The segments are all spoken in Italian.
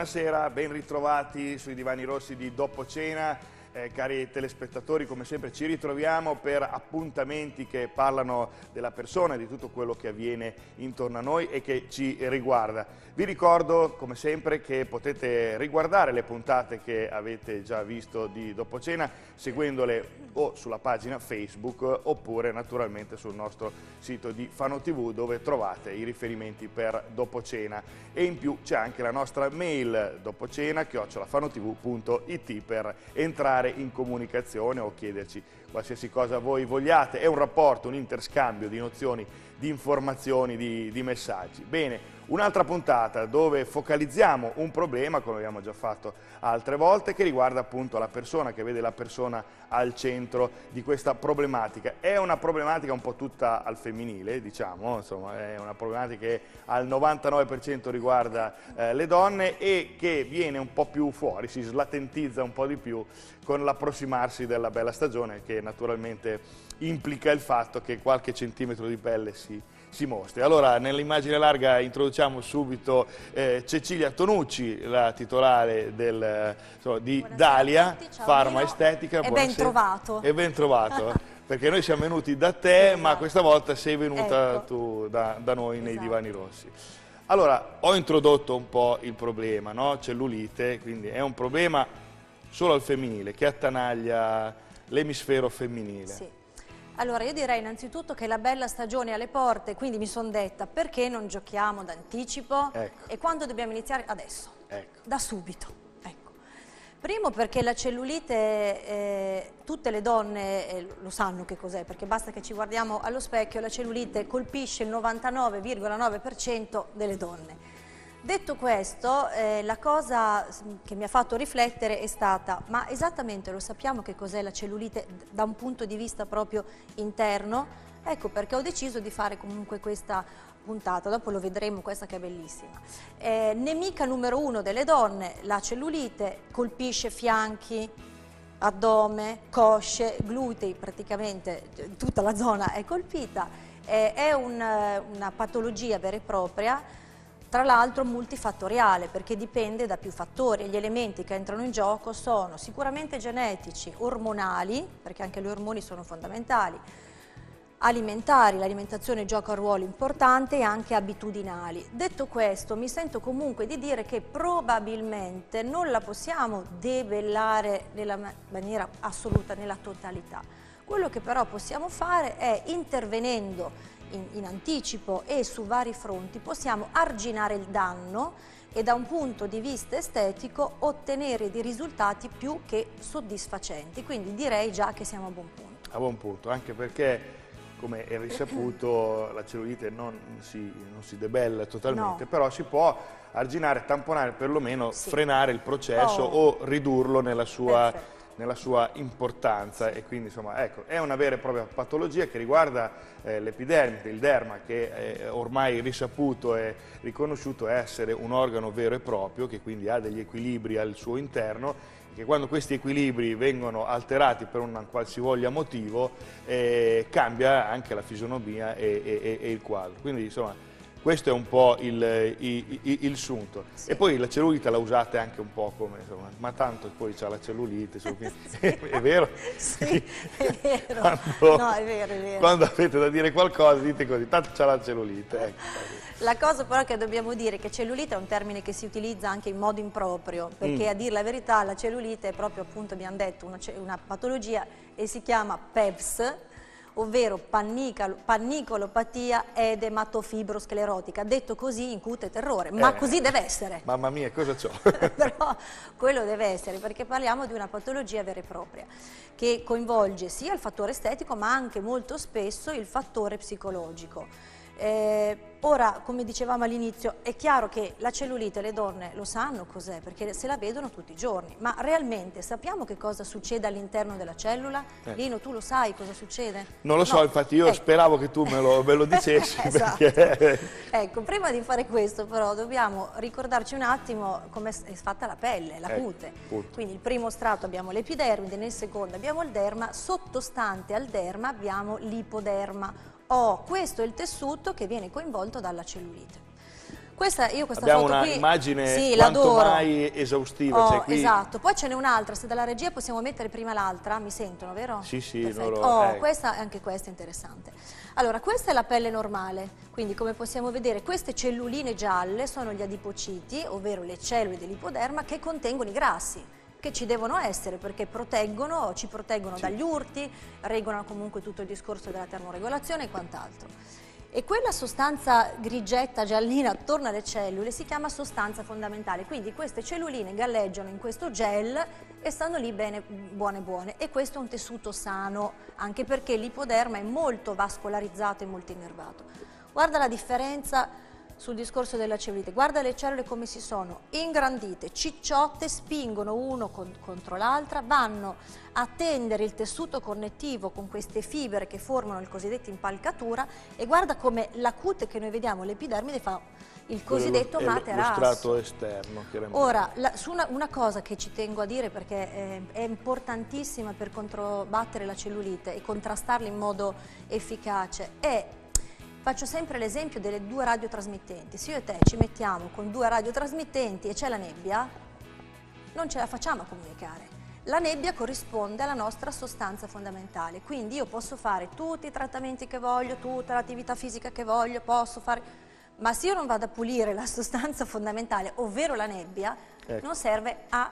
buonasera, ben ritrovati sui divani rossi di Dopo Cena. Eh, cari telespettatori, come sempre ci ritroviamo per appuntamenti che parlano della persona e di tutto quello che avviene intorno a noi e che ci riguarda. Vi ricordo, come sempre, che potete riguardare le puntate che avete già visto di Dopo Cena seguendole o sulla pagina Facebook oppure naturalmente sul nostro sito di Fano TV dove trovate i riferimenti per Dopo Cena e in più c'è anche la nostra mail dopocena chiocciolafanotv.it per entrare in comunicazione o chiederci qualsiasi cosa voi vogliate. È un rapporto, un interscambio di nozioni, di informazioni, di, di messaggi. Bene, un'altra puntata dove focalizziamo un problema, come abbiamo già fatto altre volte, che riguarda appunto la persona, che vede la persona al centro di questa problematica. È una problematica un po' tutta al femminile, diciamo, insomma, è una problematica che al 99% riguarda eh, le donne e che viene un po' più fuori, si slatentizza un po' di più con l'approssimarsi della bella stagione che naturalmente implica il fatto che qualche centimetro di pelle si, si mostri. Allora, nell'immagine larga introduciamo subito eh, Cecilia Tonucci, la titolare del, insomma, di Buonasera Dalia, Farma Estetica. E ben trovato. E ben trovato, perché noi siamo venuti da te, esatto. ma questa volta sei venuta ecco. tu da, da noi esatto. nei divani rossi. Allora, ho introdotto un po' il problema, no? Cellulite, quindi è un problema solo al femminile, che attanaglia l'emisfero femminile. Sì. Allora io direi innanzitutto che la bella stagione è alle porte, quindi mi sono detta perché non giochiamo d'anticipo ecco. e quando dobbiamo iniziare? Adesso, ecco. da subito. Ecco. Primo perché la cellulite, eh, tutte le donne eh, lo sanno che cos'è, perché basta che ci guardiamo allo specchio, la cellulite colpisce il 99,9% delle donne. Detto questo, eh, la cosa che mi ha fatto riflettere è stata, ma esattamente lo sappiamo che cos'è la cellulite da un punto di vista proprio interno? Ecco perché ho deciso di fare comunque questa puntata, dopo lo vedremo, questa che è bellissima. Eh, nemica numero uno delle donne, la cellulite colpisce fianchi, addome, cosce, glutei, praticamente tutta la zona è colpita, eh, è un, una patologia vera e propria tra l'altro multifattoriale perché dipende da più fattori. Gli elementi che entrano in gioco sono sicuramente genetici, ormonali, perché anche gli ormoni sono fondamentali, alimentari, l'alimentazione gioca un ruolo importante e anche abitudinali. Detto questo mi sento comunque di dire che probabilmente non la possiamo debellare nella maniera assoluta, nella totalità. Quello che però possiamo fare è intervenendo in, in anticipo e su vari fronti possiamo arginare il danno e da un punto di vista estetico ottenere dei risultati più che soddisfacenti. Quindi direi già che siamo a buon punto. A buon punto, anche perché come è risaputo la cellulite non si, non si debella totalmente, no. però si può arginare, tamponare, perlomeno sì. frenare il processo oh. o ridurlo nella sua... Perfetto nella sua importanza e quindi insomma ecco, è una vera e propria patologia che riguarda eh, l'epidermide, il derma che è ormai risaputo e riconosciuto essere un organo vero e proprio che quindi ha degli equilibri al suo interno che quando questi equilibri vengono alterati per un qualsivoglia motivo eh, cambia anche la fisionomia e, e, e il quadro. Quindi insomma questo è un po' il, il, il sunto. Sì. E poi la cellulite la usate anche un po' come, insomma, ma tanto poi c'ha la cellulite, sì. è vero? Sì, è vero. Quando, no, è vero, è vero. Quando avete da dire qualcosa dite così, tanto c'ha la cellulite. Ecco. La cosa però che dobbiamo dire è che cellulite è un termine che si utilizza anche in modo improprio, perché mm. a dire la verità la cellulite è proprio appunto, abbiamo detto, una, una patologia e si chiama PEVS, ovvero pannicolopatia edematofibrosclerotica. Detto così incute terrore, ma eh, così deve essere. Mamma mia, cosa c'ho? Però quello deve essere, perché parliamo di una patologia vera e propria, che coinvolge sia il fattore estetico, ma anche molto spesso il fattore psicologico. Eh, ora, come dicevamo all'inizio, è chiaro che la cellulite le donne lo sanno cos'è, perché se la vedono tutti i giorni, ma realmente sappiamo che cosa succede all'interno della cellula? Eh. Lino, tu lo sai cosa succede? Non lo no. so, infatti io eh. speravo che tu me lo, me lo dicessi. esatto. ecco, prima di fare questo però dobbiamo ricordarci un attimo come è fatta la pelle, la ecco, cute. Punto. Quindi il primo strato abbiamo l'epidermide, nel secondo abbiamo il derma, sottostante al derma abbiamo l'ipoderma, Oh, questo è il tessuto che viene coinvolto dalla cellulite. Questa, io questa Abbiamo foto una qui, immagine sì, quanto mai esaustiva. Oh, cioè qui... Esatto, poi ce n'è un'altra, se dalla regia possiamo mettere prima l'altra, mi sentono, vero? Sì, sì, loro, oh, eh. questa, anche questa è interessante. Allora, questa è la pelle normale, quindi come possiamo vedere queste celluline gialle sono gli adipociti, ovvero le cellule dell'ipoderma che contengono i grassi che ci devono essere perché proteggono, ci proteggono sì. dagli urti, regolano comunque tutto il discorso della termoregolazione e quant'altro. E quella sostanza grigetta, giallina, attorno alle cellule si chiama sostanza fondamentale. Quindi queste celluline galleggiano in questo gel e stanno lì bene, buone buone. E questo è un tessuto sano, anche perché l'ipoderma è molto vascolarizzato e molto innervato. Guarda la differenza sul discorso della cellulite. Guarda le cellule come si sono ingrandite, cicciotte, spingono uno con, contro l'altra, vanno a tendere il tessuto connettivo con queste fibre che formano il cosiddetto impalcatura e guarda come la cute che noi vediamo, l'epidermide fa il cosiddetto Quello materasso. Lo strato esterno. Ora, la, su una, una, cosa che ci tengo a dire perché è, è importantissima per controbattere la cellulite e contrastarla in modo efficace è Faccio sempre l'esempio delle due radiotrasmittenti. Se io e te ci mettiamo con due radiotrasmittenti e c'è la nebbia, non ce la facciamo a comunicare. La nebbia corrisponde alla nostra sostanza fondamentale, quindi io posso fare tutti i trattamenti che voglio, tutta l'attività fisica che voglio, posso fare... Ma se io non vado a pulire la sostanza fondamentale, ovvero la nebbia, ecco. non serve a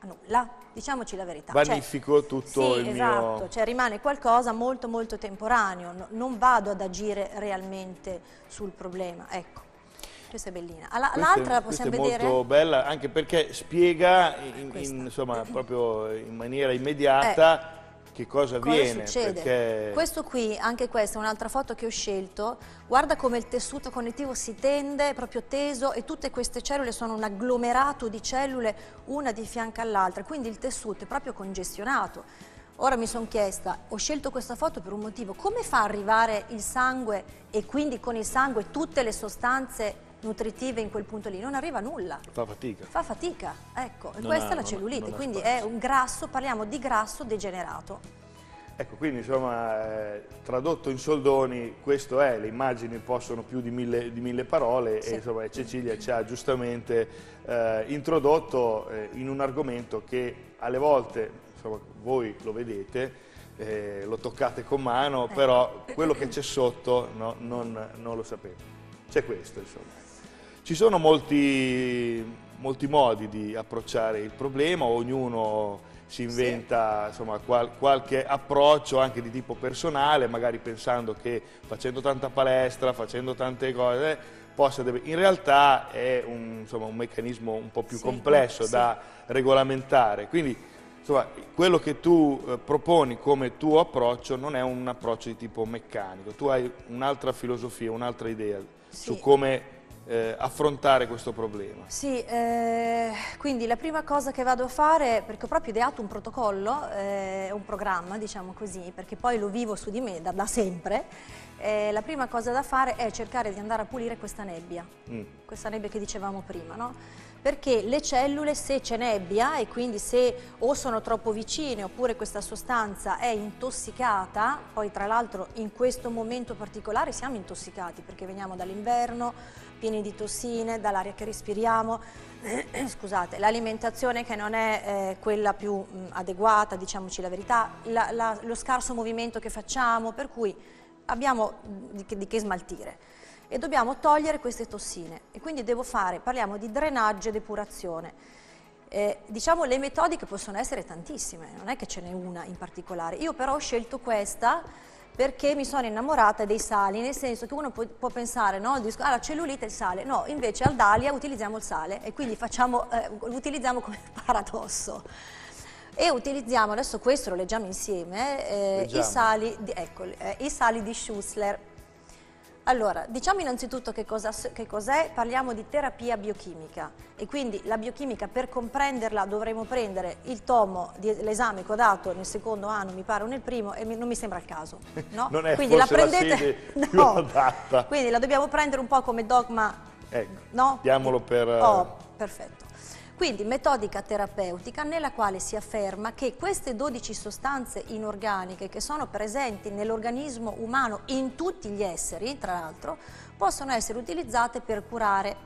a nulla, diciamoci la verità. Vanifico cioè, tutto sì, il esatto, mio... cioè rimane qualcosa molto molto temporaneo, no, non vado ad agire realmente sul problema, ecco. Questa è bellina. L'altra la possiamo vedere? Questa è molto bella anche perché spiega in, in, insomma, proprio in maniera immediata eh che cosa avviene. Perché... Questo qui, anche questa è un'altra foto che ho scelto, guarda come il tessuto connettivo si tende, proprio teso e tutte queste cellule sono un agglomerato di cellule una di fianco all'altra, quindi il tessuto è proprio congestionato. Ora mi sono chiesta, ho scelto questa foto per un motivo, come fa ad arrivare il sangue e quindi con il sangue tutte le sostanze nutritive in quel punto lì, non arriva nulla. Fa fatica. Fa fatica, ecco, e questa ha, è la cellulite, quindi è un grasso, parliamo di grasso degenerato. Ecco, quindi insomma, eh, tradotto in soldoni, questo è, le immagini possono più di mille, di mille parole sì. e insomma, Cecilia ci ha giustamente eh, introdotto eh, in un argomento che alle volte, insomma, voi lo vedete, eh, lo toccate con mano, eh. però quello che c'è sotto no, non, non lo sapete. C'è questo, insomma. Ci sono molti, molti modi di approcciare il problema, ognuno si inventa sì. insomma, qual, qualche approccio anche di tipo personale, magari pensando che facendo tanta palestra, facendo tante cose, possa... In realtà è un, insomma, un meccanismo un po' più sì, complesso sì. da regolamentare. Quindi insomma, quello che tu eh, proponi come tuo approccio non è un approccio di tipo meccanico, tu hai un'altra filosofia, un'altra idea su come eh, affrontare questo problema? Sì, eh, quindi la prima cosa che vado a fare, perché ho proprio ideato un protocollo, eh, un programma, diciamo così, perché poi lo vivo su di me da, da sempre, eh, la prima cosa da fare è cercare di andare a pulire questa nebbia, mm. questa nebbia che dicevamo prima, no? perché le cellule se c'è nebbia e quindi se o sono troppo vicine oppure questa sostanza è intossicata, poi tra l'altro in questo momento particolare siamo intossicati perché veniamo dall'inverno, pieni di tossine, dall'aria che respiriamo, scusate, l'alimentazione che non è eh, quella più mh, adeguata, diciamoci la verità, la, la, lo scarso movimento che facciamo, per cui abbiamo di, di che smaltire. E dobbiamo togliere queste tossine. E quindi devo fare, parliamo di drenaggio e depurazione. Eh, diciamo le metodiche possono essere tantissime, non è che ce n'è una in particolare, io però ho scelto questa perché mi sono innamorata dei sali, nel senso che uno può, può pensare, no, ah, la cellulite è il sale, no, invece al Dalia utilizziamo il sale e quindi facciamo, eh, lo utilizziamo come paradosso. E utilizziamo, adesso questo lo leggiamo insieme, eh, i, sali di, ecco, eh, i sali di Schussler allora, diciamo innanzitutto che cos'è, cos parliamo di terapia biochimica e quindi la biochimica per comprenderla dovremo prendere il tomo dell'esame che ho dato nel secondo anno, mi pare o nel primo, e non mi sembra il caso. No? non è quindi la prendete la no. adatta. Quindi la dobbiamo prendere un po' come dogma. Ecco, no? diamolo per... Oh, perfetto. Quindi metodica terapeutica nella quale si afferma che queste 12 sostanze inorganiche che sono presenti nell'organismo umano in tutti gli esseri, tra l'altro, possono essere utilizzate per curare.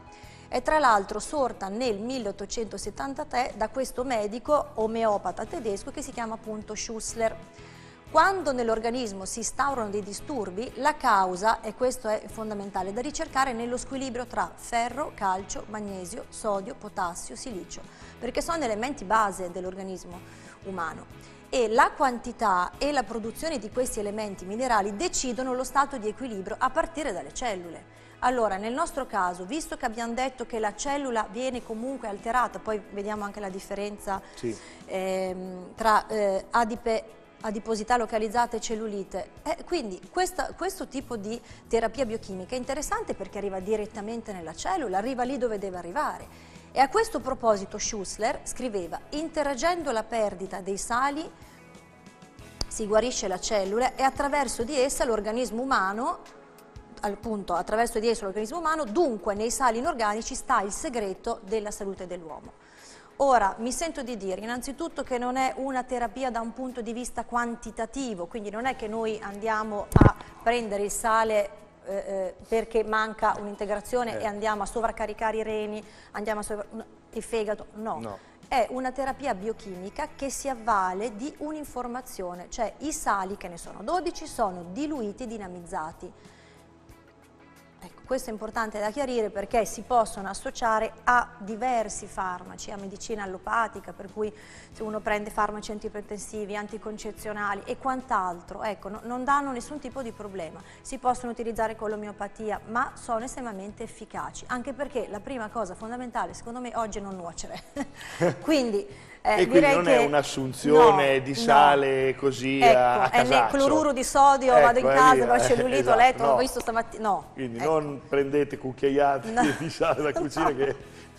È tra l'altro sorta nel 1873 da questo medico omeopata tedesco che si chiama appunto Schussler. Quando nell'organismo si instaurano dei disturbi, la causa, e questo è fondamentale da ricercare, è nello squilibrio tra ferro, calcio, magnesio, sodio, potassio, silicio, perché sono elementi base dell'organismo umano. E la quantità e la produzione di questi elementi minerali decidono lo stato di equilibrio a partire dalle cellule. Allora, nel nostro caso, visto che abbiamo detto che la cellula viene comunque alterata, poi vediamo anche la differenza sì. ehm, tra eh, adipe adiposità localizzata e cellulite. Eh, quindi questa, questo tipo di terapia biochimica è interessante perché arriva direttamente nella cellula, arriva lì dove deve arrivare. E a questo proposito Schussler scriveva, interagendo la perdita dei sali si guarisce la cellula e attraverso di essa l'organismo umano appunto attraverso di esso l'organismo umano, dunque nei sali inorganici sta il segreto della salute dell'uomo. Ora, mi sento di dire innanzitutto che non è una terapia da un punto di vista quantitativo, quindi non è che noi andiamo a prendere il sale eh, eh perché manca un'integrazione eh. e andiamo a sovraccaricare i reni, andiamo a sovra... il fegato, no. no. È una terapia biochimica che si avvale di un'informazione, cioè i sali, che ne sono 12, sono diluiti e dinamizzati questo è importante da chiarire perché si possono associare a diversi farmaci, a medicina allopatica, per cui se uno prende farmaci antiprotensivi, anticoncezionali e quant'altro, ecco, no, non danno nessun tipo di problema. Si possono utilizzare con l'omeopatia, ma sono estremamente efficaci, anche perché la prima cosa fondamentale, secondo me, oggi è non nuocere. quindi eh, e quindi non è un'assunzione no, di sale no. così ecco, a casaccio. È nel cloruro di sodio, ecco, vado in casa, poi cellulito, esatto, ho letto, no. ho visto stamattina, no. Quindi ecco. non prendete cucchiaiate no. di sale da cucina che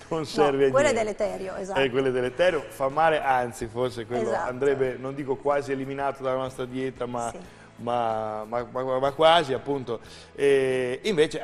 non serve no, a niente. È deleterio, esatto. Eh, quello è deleterio, fa male, anzi forse quello esatto. andrebbe, non dico quasi eliminato dalla nostra dieta, ma... Sì. Ma, ma, ma, ma, quasi appunto. E invece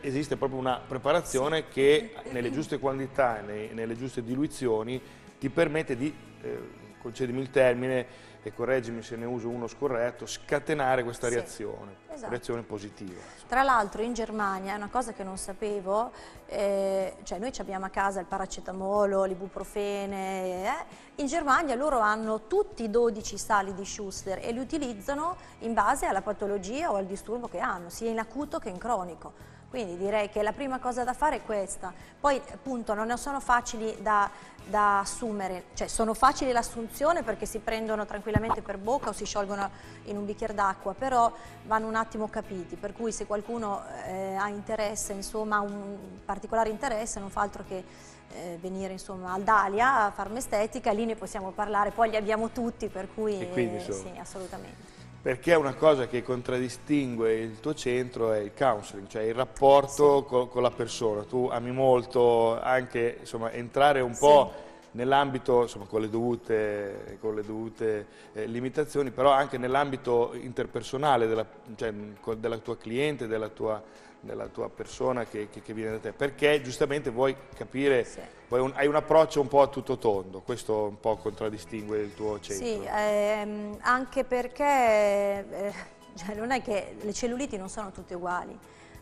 esiste proprio una preparazione sì. che nelle giuste quantità, nei, nelle giuste diluizioni ti permette di, eh, concedimi il termine e correggimi se ne uso uno scorretto, scatenare questa sì, reazione, esatto. reazione positiva. Tra l'altro in Germania, è una cosa che non sapevo, eh, cioè noi abbiamo a casa il paracetamolo, l'ibuprofene, eh, in Germania loro hanno tutti i 12 sali di Schuster e li utilizzano in base alla patologia o al disturbo che hanno, sia in acuto che in cronico. Quindi direi che la prima cosa da fare è questa. Poi appunto non sono facili da, da assumere, cioè sono facili l'assunzione perché si prendono tranquillamente per bocca o si sciolgono in un bicchiere d'acqua, però vanno un attimo capiti, per cui se qualcuno eh, ha interesse, insomma, ha un particolare interesse, non fa altro che eh, venire insomma, al Dalia a farmi estetica, lì ne possiamo parlare, poi li abbiamo tutti, per cui eh, sì, assolutamente perché una cosa che contraddistingue il tuo centro è il counseling, cioè il rapporto sì. con, con, la persona. Tu ami molto anche insomma, entrare un sì. po' nell'ambito, con le dovute, con le dovute eh, limitazioni, però anche nell'ambito interpersonale della, cioè, della tua cliente, della tua della tua persona che, che, che, viene da te, perché giustamente vuoi capire, sì. Un, hai un approccio un po' a tutto tondo, questo un po' contraddistingue il tuo centro. Sì, ehm, anche perché eh, cioè non è che le celluliti non sono tutte uguali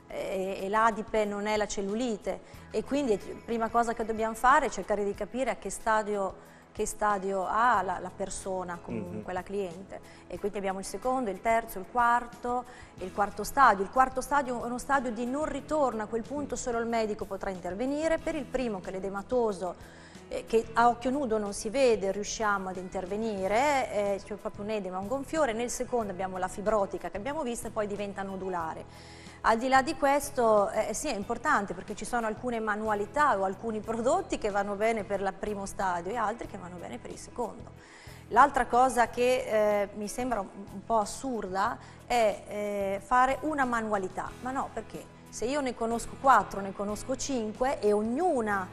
e, e l'adipe non è la cellulite e quindi prima cosa che dobbiamo fare è cercare di capire a che stadio che stadio ha la, la persona, comunque mm -hmm. la cliente. E quindi abbiamo il secondo, il terzo, il quarto il quarto stadio. Il quarto stadio è uno stadio di non ritorno, a quel punto solo il medico potrà intervenire. Per il primo che l'edematoso eh, che a occhio nudo non si vede, riusciamo ad intervenire, eh, c'è proprio un edema, un gonfiore, nel secondo abbiamo la fibrotica che abbiamo visto e poi diventa nodulare. Al di là di questo, eh, sì, è importante perché ci sono alcune manualità o alcuni prodotti che vanno bene per il primo stadio e altri che vanno bene per il secondo. L'altra cosa che eh, mi sembra un, po' assurda è eh, fare una manualità, ma no, perché se io ne conosco quattro, ne conosco cinque e ognuna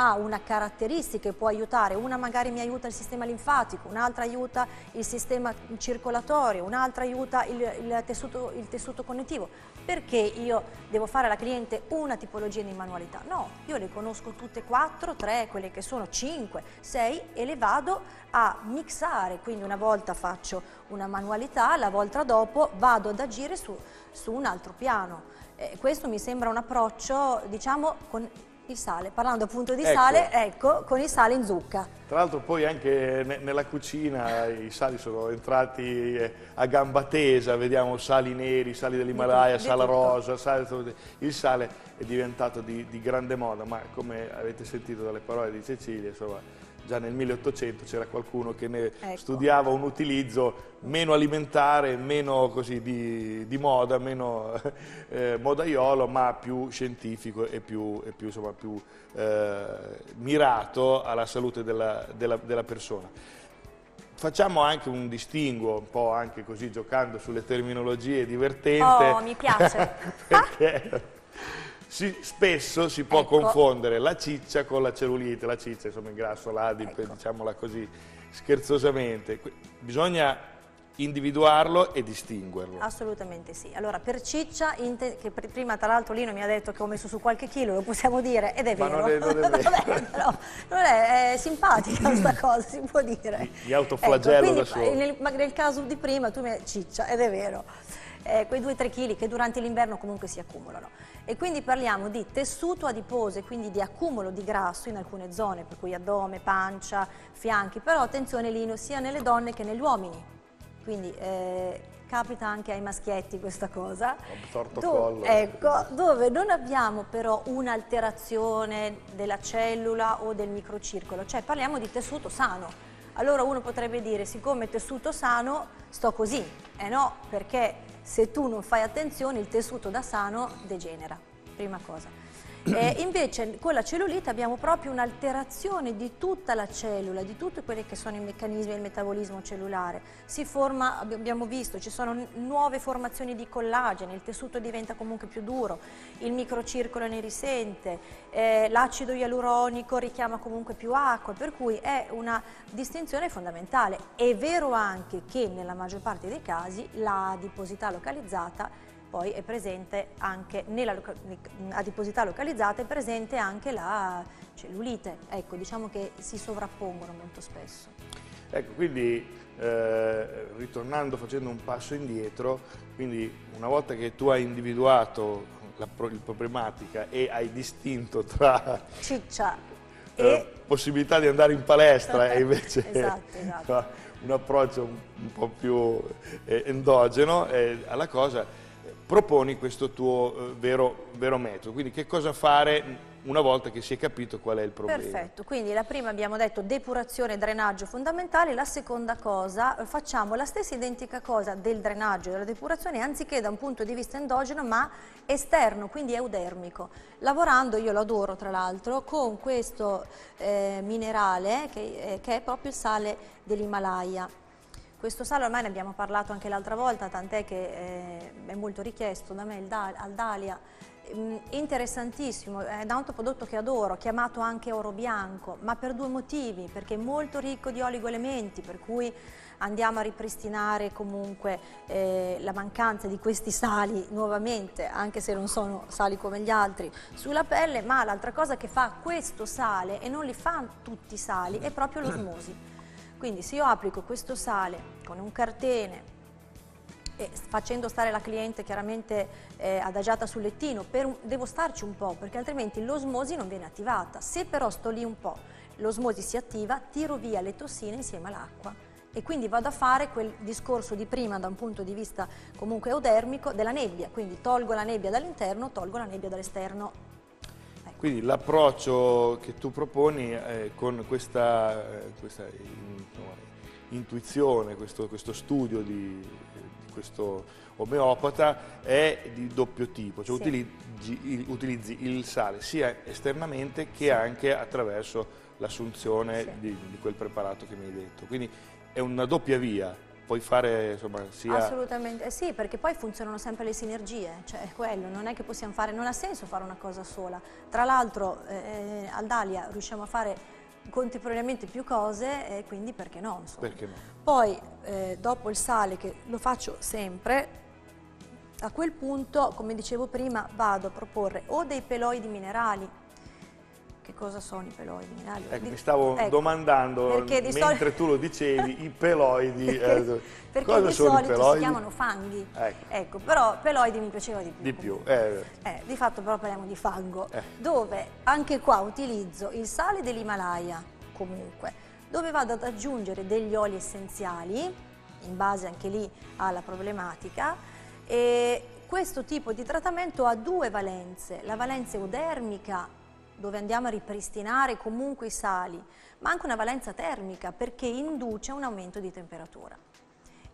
ha una caratteristica e può aiutare, una magari mi aiuta il sistema linfatico, un'altra aiuta il sistema circolatorio, un'altra aiuta il, il, tessuto, il tessuto cognitivo, perché io devo fare alla cliente una tipologia di manualità? No, io le conosco tutte quattro, tre, quelle che sono cinque, sei e le vado a mixare, quindi una volta faccio una manualità, la volta dopo vado ad agire su, su un altro piano. Eh, questo mi sembra un approccio, diciamo, con il sale, parlando appunto di ecco. sale, ecco, con il sale in zucca. Tra l'altro poi anche ne nella cucina i sali sono entrati eh, a gamba tesa, vediamo sali neri, sali dell'Himalaya, sale rosa, sale, il sale è diventato di, di grande moda, ma come avete sentito dalle parole di Cecilia, insomma, già nel 1800 c'era qualcuno che ne ecco. studiava un utilizzo meno alimentare, meno così di, di moda, meno eh, modaiolo, ma più scientifico e più, e più, insomma, più eh, mirato alla salute della, della, della persona. Facciamo anche un distinguo, un po' anche così giocando sulle terminologie divertente. Oh, mi piace. perché si, spesso si può ecco. confondere la ciccia con la cellulite, la ciccia insomma il grasso, l'adip, ecco. diciamola così scherzosamente. Bisogna individuarlo e distinguerlo. Assolutamente sì. Allora, per ciccia, che prima tra l'altro Lino mi ha detto che ho messo su qualche chilo, lo possiamo dire, ed è Ma vero. Non è, non è vero. Vabbè, però, non è, è simpatica questa cosa, si può dire. Mi autoflagello ecco, da solo. Nel, nel caso di prima tu mi hai ciccia, ed è vero. Eh, quei 2-3 kg che durante l'inverno comunque si accumulano e quindi parliamo di tessuto adiposo e quindi di accumulo di grasso in alcune zone, per cui addome, pancia, fianchi, però attenzione Lino sia nelle donne che negli uomini, quindi eh, capita anche ai maschietti questa cosa, Do ecco, dove non abbiamo però un'alterazione della cellula o del microcircolo, cioè parliamo di tessuto sano. Allora uno potrebbe dire, siccome tessuto sano, sto così. Eh no, perché se tu non fai attenzione il tessuto da sano degenera, prima cosa. E invece con la cellulite abbiamo proprio un'alterazione di tutta la cellula, di tutti quelli che sono i meccanismi del metabolismo cellulare. Si forma, abbiamo visto, ci sono nuove formazioni di collagene, il tessuto diventa comunque più duro, il microcircolo ne risente, eh, l'acido ialuronico richiama comunque più acqua, per cui è una distinzione fondamentale. È vero anche che nella maggior parte dei casi la adiposità localizzata poi è presente anche nella adiposità localizzata è presente anche la cellulite, ecco diciamo che si sovrappongono molto spesso. Ecco, quindi eh, ritornando, facendo un passo indietro, quindi una volta che tu hai individuato la, la problematica e hai distinto tra ciccia eh, possibilità di andare in palestra e invece esatto, esatto. un approccio un, un po' più eh, endogeno eh, alla cosa, proponi questo tuo eh, vero, vero metodo. Quindi che cosa fare una volta che si è capito qual è il problema. Perfetto, quindi la prima abbiamo detto depurazione e drenaggio fondamentali, la seconda cosa eh, facciamo la stessa identica cosa del drenaggio e della depurazione anziché da un punto di vista endogeno ma esterno, quindi eudermico, lavorando, io lo adoro tra l'altro, con questo eh, minerale che, eh, che è proprio il sale dell'Himalaya. Questo sale ormai ne abbiamo parlato anche l'altra volta, tant'è che eh, è molto richiesto da me, da, al Dalia. Mm, interessantissimo, è un altro prodotto che adoro, chiamato anche oro bianco, ma per due motivi, perché è molto ricco di oligoelementi, per cui andiamo a ripristinare comunque eh, la mancanza di questi sali nuovamente, anche se non sono sali come gli altri, sulla pelle, ma l'altra cosa che fa questo sale, e non li fa tutti i sali, è proprio l'osmosi. Quindi se io applico questo sale con un cartene e facendo stare la cliente chiaramente eh, adagiata sul lettino, un, devo starci un po' perché altrimenti l'osmosi non viene attivata. Se però sto lì un po', l'osmosi si attiva, tiro via le tossine insieme all'acqua. E quindi vado a fare quel discorso di prima da un punto di vista comunque eudermico della nebbia, quindi tolgo la nebbia dall'interno, tolgo la nebbia dall'esterno quindi l'approccio che tu proponi eh, con questa, questa insomma, intuizione, questo, questo studio di, di, questo omeopata è di doppio tipo, cioè sì. utilizzi, utilizzi, il sale sia esternamente che sì. anche attraverso l'assunzione sì. di, di, quel preparato che mi hai detto. Quindi è una doppia via puoi fare insomma sia... Assolutamente, eh sì, perché poi funzionano sempre le sinergie, cioè quello, non è che possiamo fare, non ha senso fare una cosa sola. Tra l'altro eh, al Dalia riusciamo a fare contemporaneamente più cose e quindi perché no? Perché no? Poi eh, dopo il sale, che lo faccio sempre, a quel punto, come dicevo prima, vado a proporre o dei peloidi minerali, che cosa sono i peloidi minerali? Ecco, mi stavo ecco, domandando, mentre tu lo dicevi, i peloidi, perché, eh, perché cosa di sono solito i peloidi? si chiamano fanghi, ecco. ecco. però peloidi mi piaceva di più. Di più, eh. Eh, di fatto però parliamo di fango, eh. dove anche qua utilizzo il sale dell'Himalaya, comunque, dove vado ad aggiungere degli oli essenziali, in base anche lì alla problematica, e questo tipo di trattamento ha due valenze, la valenza eudermica dove andiamo a ripristinare comunque i sali, ma anche una valenza termica perché induce un aumento di temperatura.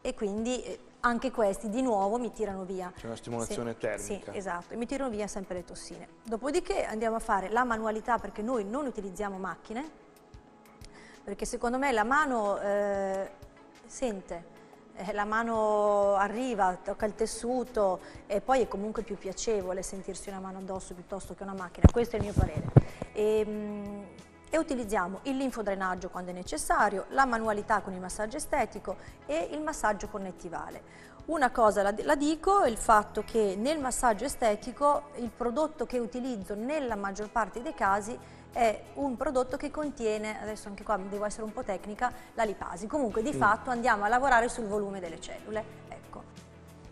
E quindi eh, anche questi di nuovo mi tirano via. C'è una stimolazione sì, termica. Sì, esatto, e mi tirano via sempre le tossine. Dopodiché andiamo a fare la manualità perché noi non utilizziamo macchine, perché secondo me la mano eh, sente, la mano arriva, tocca il tessuto e poi è comunque più piacevole sentirsi una mano addosso piuttosto che una macchina, questo è il mio parere. E, ehm, e utilizziamo il linfodrenaggio quando è necessario, la manualità con il massaggio estetico e il massaggio connettivale. Una cosa la, la, dico, è il fatto che nel massaggio estetico il prodotto che utilizzo nella maggior parte dei casi è un prodotto che contiene, adesso anche qua devo essere un po' tecnica, la lipasi. Comunque di mm. fatto andiamo a lavorare sul volume delle cellule.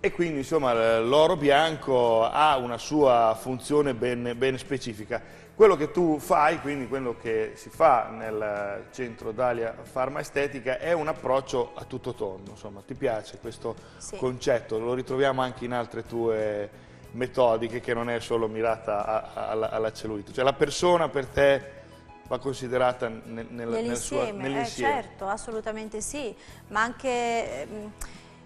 E quindi insomma l'oro bianco ha una sua funzione ben, ben, specifica. Quello che tu fai, quindi quello che si fa nel centro Dalia Pharma Estetica è un approccio a tutto tondo, insomma ti piace questo sì. concetto, lo ritroviamo anche in altre tue metodiche che non è solo mirata a, a, alla, alla, cellulite. Cioè la persona per te va considerata nel, nel, nell'insieme, nel eh, certo, assolutamente sì, ma anche... Ehm,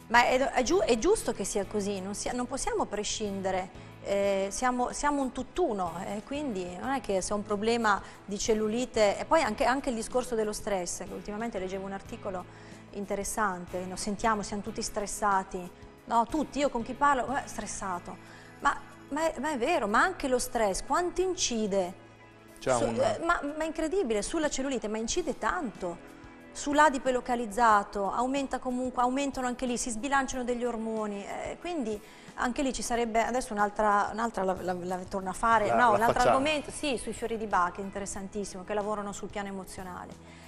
ma è, è, giu, è, giusto che sia così, non, sia, non possiamo prescindere, eh, siamo, siamo, un tutt'uno, eh, quindi non è che se ho un problema di cellulite, e poi anche, anche il discorso dello stress, che ultimamente leggevo un articolo interessante, lo sentiamo, siamo tutti stressati, no, tutti, io con chi parlo, eh, stressato, ma, ma, è, ma, è, vero, ma anche lo stress, quanto incide? Su, eh, ma, ma, è incredibile, sulla cellulite, ma incide tanto. Sull'adipe localizzato, aumenta comunque, aumentano anche lì, si sbilanciano degli ormoni, eh, quindi anche lì ci sarebbe, adesso un'altra un la, la, la, torno a fare, la, no, un altro argomento, sì, sui fiori di Bach, interessantissimo, che lavorano sul piano emozionale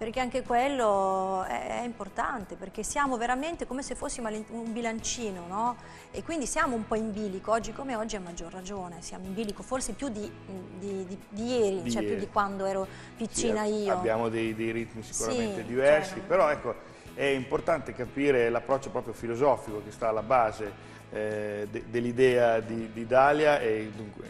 perché anche quello è, importante, perché siamo veramente come se fossimo un bilancino, no? E quindi siamo un po' in bilico, oggi come oggi a maggior ragione, siamo in bilico, forse più di, di, di, di ieri, cioè ieri. più di quando ero piccina sì, io. Abbiamo dei, dei ritmi sicuramente sì, diversi, cioè, però ecco, è importante capire l'approccio proprio filosofico che sta alla base eh, de, dell'idea di, Dalia e dunque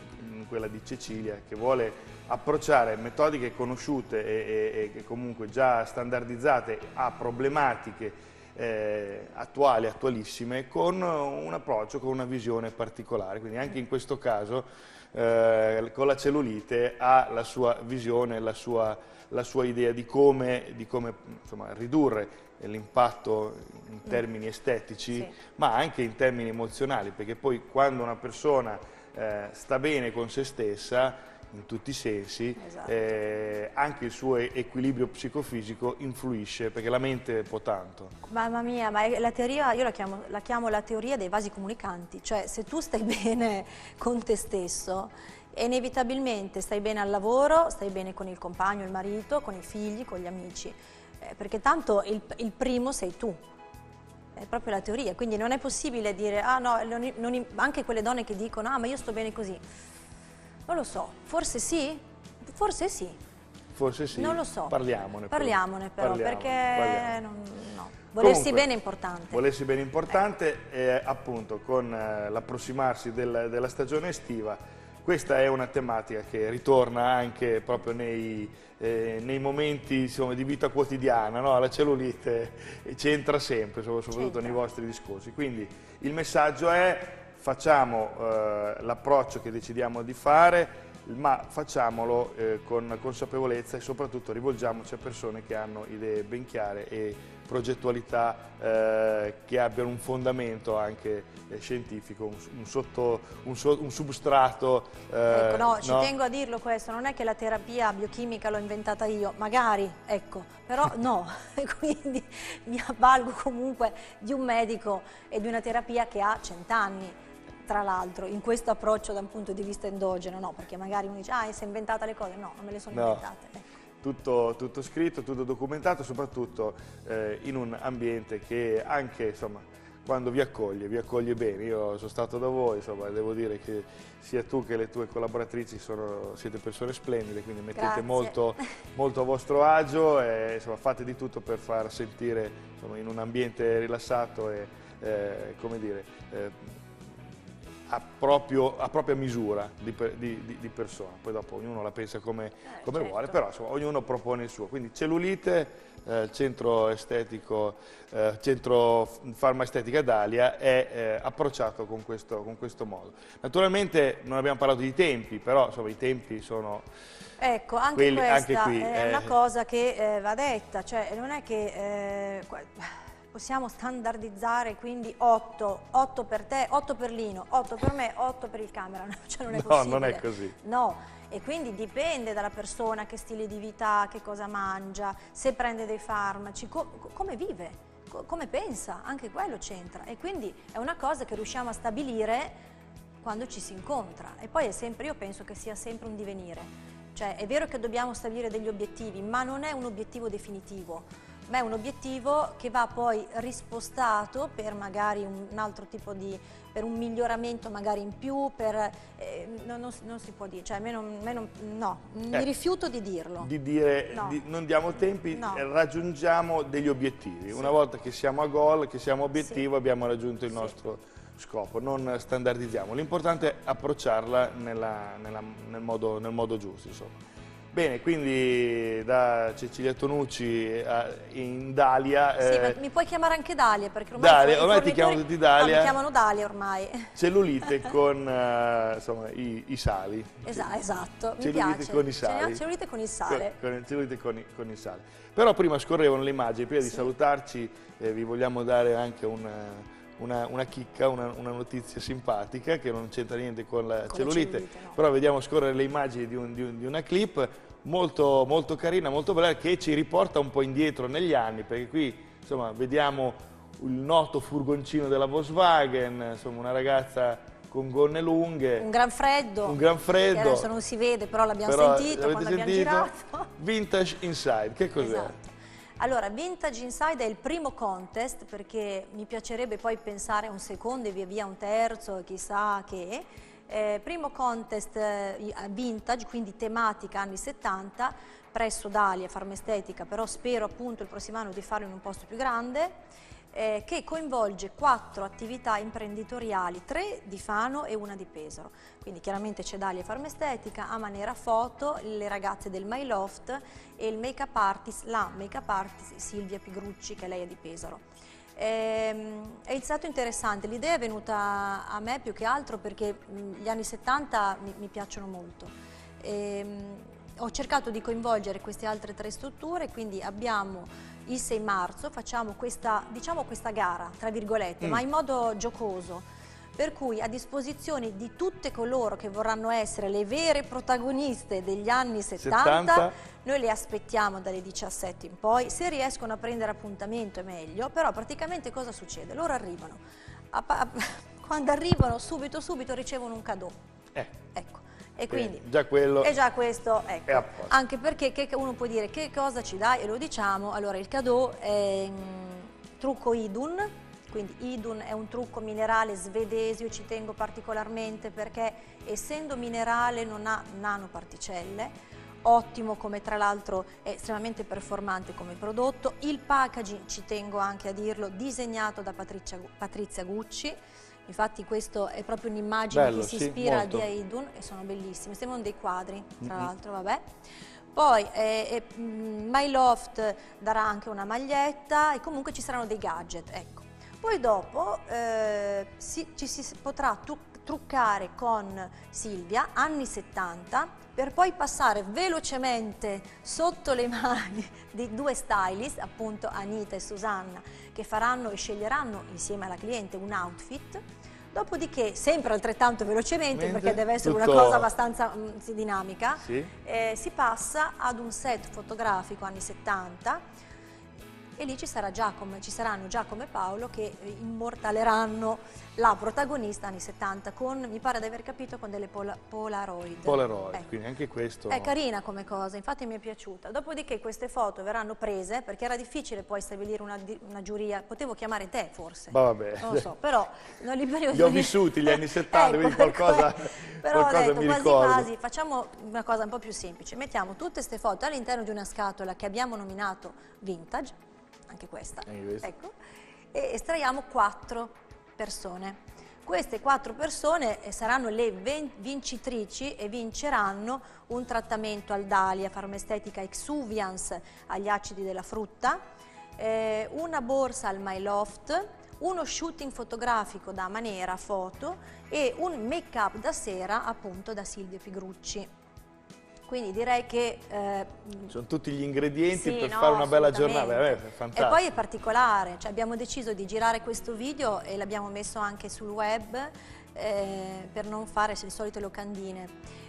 quella di Cecilia, che vuole approcciare metodiche conosciute e, e, e comunque già standardizzate a problematiche eh, attuali, attualissime, con un approccio, con una visione particolare. Quindi anche in questo caso eh, con la cellulite ha la sua visione, la sua, la sua idea di come, di come insomma, ridurre l'impatto in termini estetici, sì. ma anche in termini emozionali, perché poi quando una persona eh, sta bene con se stessa, in tutti i sensi, esatto. eh, anche il suo equilibrio psicofisico influisce, perché la mente può tanto. Mamma mia, ma la teoria, io la chiamo, la chiamo la teoria dei vasi comunicanti, cioè se tu stai bene con te stesso, inevitabilmente stai bene al lavoro, stai bene con il compagno, il marito, con i figli, con gli amici, eh, perché tanto il, il primo sei tu, è proprio la teoria, quindi non è possibile dire, ah no, non, non, anche quelle donne che dicono, ah ma io sto bene così, non lo so, forse sì? Forse sì. Forse sì. Non lo so. Parliamone. Parliamone però, parliamone, perché parliamone. Non, no. Volersi Comunque, bene è importante. Volersi bene è importante eh. e appunto con eh, l'approssimarsi del, della stagione estiva questa è una tematica che ritorna anche proprio nei, eh, nei momenti insomma, di vita quotidiana, no? la cellulite c'entra sempre, soprattutto nei vostri discorsi. Quindi il messaggio è facciamo eh, l'approccio che decidiamo di fare, ma facciamolo eh, con consapevolezza e soprattutto rivolgiamoci a persone che hanno idee ben chiare e progettualità eh, che abbiano un fondamento anche eh, scientifico, un, un, sotto, un, so, un substrato. Eh, ecco, no, ci no? tengo a dirlo questo, non è che la terapia biochimica l'ho inventata io, magari, ecco, però no, quindi mi avvalgo comunque di un medico e di una terapia che ha cent'anni tra l'altro, in questo approccio da un punto di vista endogeno, no, perché magari uno dice, ah, si è inventata le cose, no, non me le sono no. inventate. Ecco. Tutto, tutto, scritto, tutto documentato, soprattutto eh, in un ambiente che anche, insomma, quando vi accoglie, vi accoglie bene. Io sono stato da voi, insomma, devo dire che sia tu che le tue collaboratrici sono, siete persone splendide, quindi mettete molto, molto, a vostro agio e insomma, fate di tutto per far sentire insomma, in un ambiente rilassato e, eh, come dire, eh, a, proprio, a propria misura di, di, di, persona, poi dopo ognuno la pensa come, eh, come certo. vuole, però insomma, ognuno propone il suo. Quindi cellulite, eh, centro estetico, eh, centro farmaestetica Dalia è eh, approcciato con questo, con questo, modo. Naturalmente non abbiamo parlato di tempi, però insomma, i tempi sono... Ecco, anche quelli, questa anche qui, è una cosa che eh, va detta, cioè non è che eh, possiamo standardizzare quindi 8, 8 per te, 8 per Lino, 8 per me, 8 per il camera, cioè non è no, possibile. non è così. No, e quindi dipende dalla persona, che stile di vita, che cosa mangia, se prende dei farmaci, co come vive, co come pensa, anche quello c'entra. E quindi è una cosa che riusciamo a stabilire quando ci si incontra. E poi è sempre, io penso che sia sempre un divenire, cioè è vero che dobbiamo stabilire degli obiettivi, ma non è un obiettivo definitivo, ma è un obiettivo che va poi rispostato per magari un altro tipo di per un miglioramento magari in più, per, eh, non, non, non, si può dire, cioè me non, me non no, mi eh, rifiuto di dirlo. Di dire, no. di, non diamo tempi, no. raggiungiamo degli obiettivi. Sì. Una volta che siamo a gol, che siamo obiettivo, sì. abbiamo raggiunto il sì. nostro scopo, non standardizziamo. L'importante è approcciarla nella, nella, nel, modo, nel modo giusto. Insomma. Bene, quindi da Cecilia Tonucci in Dalia... Sì, eh, mi puoi chiamare anche Dalia, perché ormai, Dalia, ormai ti chiamano tutti Dalia. No, mi chiamano Dalia ormai. Cellulite con uh, insomma, i, i, sali. Esa, esatto, mi cellulite piace. con i sali. Cellulite con il sale. Con, con, cellulite con, con, il sale. Però prima scorrevano le immagini, prima sì. di salutarci eh, vi vogliamo dare anche un una, una chicca, una, una, notizia simpatica che non c'entra niente con la con cellulite, cellulite no. però vediamo scorrere le immagini di, un, di, un, di una clip molto, molto, carina, molto bella, che ci riporta un po' indietro negli anni, perché qui insomma, vediamo il noto furgoncino della Volkswagen, insomma, una ragazza con gonne lunghe. Un gran freddo. Un gran freddo. Che adesso non si vede, però l'abbiamo sentito quando sentito? abbiamo girato. Vintage Inside, che cos'è? Esatto. Allora, Vintage Inside è il primo contest perché mi piacerebbe poi pensare a un secondo e via via un terzo chissà che. Eh, primo contest eh, vintage, quindi tematica anni 70, presso Dalia Farmestetica, però spero appunto il prossimo anno di farlo in un posto più grande eh, che coinvolge quattro attività imprenditoriali, tre di Fano e una di Pesaro. Quindi chiaramente c'è Dalia Farmestetica, Amanera Foto, le ragazze del My Loft e il make-up artist, la make-up artist Silvia Pigrucci che lei è di Pesaro. Ehm, è stato interessante, l'idea è venuta a me più che altro perché gli anni 70 mi, mi piacciono molto. Ehm, ho cercato di coinvolgere queste altre tre strutture, quindi abbiamo il 6 marzo, facciamo questa, diciamo questa gara, tra virgolette, mm. ma in modo giocoso, per cui a disposizione di tutte coloro che vorranno essere le vere protagoniste degli anni 70, 70, noi le aspettiamo dalle 17 in poi, se riescono a prendere appuntamento è meglio, però praticamente cosa succede? Loro arrivano, a, a, quando arrivano subito subito ricevono un cadeau. Eh. Ecco e quindi già quello è già questo, ecco. Anche perché che uno può dire che cosa ci dai? E lo diciamo, allora il cadeau è um, trucco Idun, quindi Idun è un trucco minerale svedese, io ci tengo particolarmente perché essendo minerale non ha nanoparticelle, ottimo come tra l'altro è estremamente performante come prodotto, il packaging ci tengo anche a dirlo, disegnato da Patrizia, Patrizia Gucci, Infatti questo è proprio un'immagine che si sì, ispira molto. a Dia e sono bellissime, sembrano dei quadri tra mm -hmm. l'altro, vabbè. Poi eh, eh, My Loft darà anche una maglietta e comunque ci saranno dei gadget, ecco. Poi dopo eh, si, ci si potrà truccare con Silvia, anni 70, per poi passare velocemente sotto le mani di due stylist, appunto Anita e Susanna, che faranno e sceglieranno insieme alla cliente un outfit Dopodiché, sempre altrettanto velocemente, Mente, perché deve essere tutto... una cosa abbastanza mh, mm, dinamica, sì. eh, si passa ad un set fotografico anni 70 e lì ci, sarà Giacomo, ci saranno Giacomo e Paolo che eh, immortaleranno la protagonista anni 70 con, mi pare di aver capito, con delle pola, Polaroid. Polaroid, ecco. quindi anche questo... È carina come cosa, infatti mi è piaciuta. Dopodiché queste foto verranno prese, perché era difficile poi stabilire una, una giuria, potevo chiamare te forse. Ma vabbè. Non lo so, però... Non li, li ho vissuti gli anni 70, ecco, quindi qualcosa, però qualcosa ho detto, mi quasi ricordo. quasi, facciamo una cosa un po' più semplice, mettiamo tutte queste foto all'interno di una scatola che abbiamo nominato vintage, anche questa, ecco, e estraiamo quattro persone. Queste quattro persone eh, saranno le vincitrici e vinceranno un trattamento al Dalia Farmestetica Exuviance agli acidi della frutta, eh, una borsa al My Loft, uno shooting fotografico da Manera Foto e un make up da sera appunto da Silvio Pigrucci. Quindi direi che... Eh, Sono tutti gli ingredienti sì, per no, fare una bella giornata, eh, E poi è particolare, cioè abbiamo deciso di girare questo video e l'abbiamo messo anche sul web eh, per non fare le solite locandine.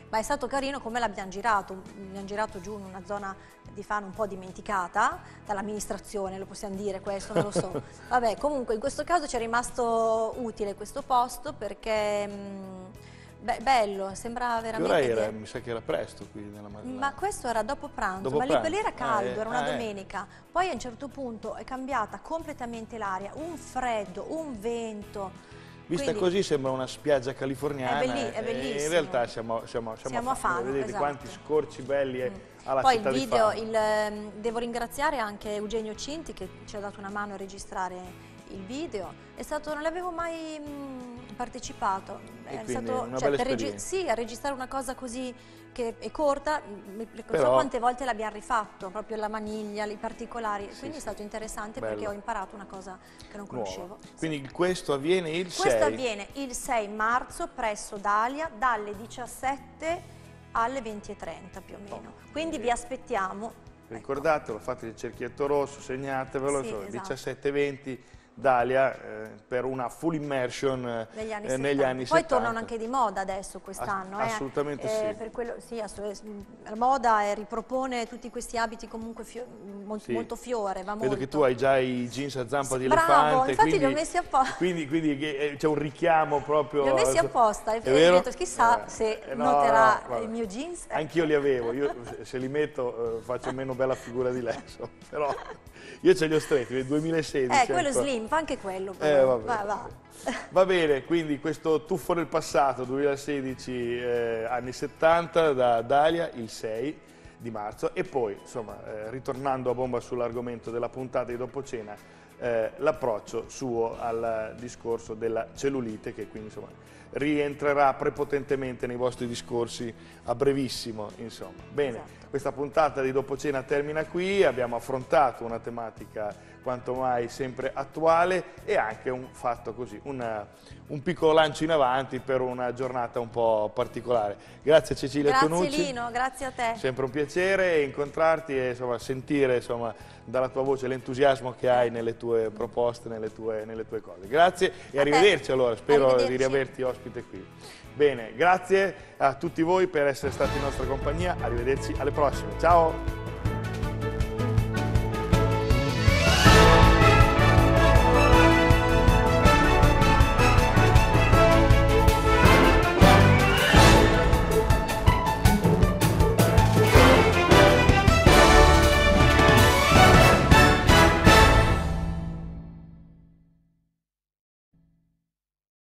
Ma è stato carino come l'abbiamo girato, l'abbiamo girato giù in una zona di Fano un po' dimenticata dall'amministrazione, lo possiamo dire questo, non lo so. Vabbè, comunque in questo caso ci è rimasto utile questo posto perché... Mh, Beh, bello, sembrava veramente... Che ora era? Mi sa che era presto qui nella mattina. Ma questo era dopo pranzo, dopo ma pranzo. lì era caldo, ah, era una ah, domenica. Poi a un certo punto è cambiata completamente l'aria, un freddo, un vento. Vista Quindi, così sembra una spiaggia californiana. È, belli, è bellissimo. In realtà siamo, siamo, siamo, siamo a Fano. Vedete esatto. quanti scorci belli mm. alla Poi città il video, il, ehm, devo ringraziare anche Eugenio Cinti che ci ha dato una mano a registrare il video, è stato, non l'avevo mai mh, mm, partecipato, è stato, cioè, regi sì, a registrare una cosa così che è corta, non so quante volte l'abbiamo rifatto, proprio la maniglia, i particolari, sì, quindi sì. è stato interessante bello. perché ho imparato una cosa che non conoscevo. Quindi sì. questo avviene il questo 6? Questo avviene il 6 marzo presso Dalia dalle 17 alle 20.30 più o meno, oh, quindi vi aspettiamo. Ricordatelo, fate il cerchietto rosso, segnatevelo, sì, esatto. 17-20 Dalia eh, per una full immersion eh, negli anni, eh, negli anni Poi 70. tornano anche di moda adesso quest'anno. Ass assolutamente eh, sì. Per quello, sì la moda ripropone tutti questi abiti comunque fio molto, sì. molto fiore, va Vedo molto. che tu hai già i jeans a zampa di bravo, elefante. infatti quindi, li ho messi apposta. Quindi, quindi eh, c'è un richiamo proprio... Li ho messi apposta, e ho detto chissà se no, noterà no, il mio jeans. Anch'io li avevo, io se li metto faccio meno bella figura di lei, però... Io ce li ho stretti, nel 2016. Eh, quello ecco. slim, fa anche quello. Eh, va, va, va. va, bene, quindi questo tuffo nel passato, 2016, eh, anni 70, da Dalia, il 6 di marzo. E poi, insomma, eh, ritornando a bomba sull'argomento della puntata di dopo cena, eh, l'approccio suo al discorso della cellulite, che quindi, insomma, rientrerà prepotentemente nei vostri discorsi a brevissimo. Insomma. Bene, esatto. questa puntata di Dopo Cena termina qui, abbiamo affrontato una tematica quanto mai sempre attuale e anche un fatto così, una, un piccolo lancio in avanti per una giornata un po' particolare. Grazie Cecilia grazie Tonucci. Grazie Lino, grazie a te. Sempre un piacere incontrarti e insomma, sentire insomma, dalla tua voce l'entusiasmo che hai nelle tue proposte, nelle tue, nelle tue cose. Grazie e a arrivederci te. allora, spero arrivederci. di riaverti ospite qui. Bene, grazie a tutti voi per essere stati in nostra compagnia, arrivederci alle prossime. Ciao!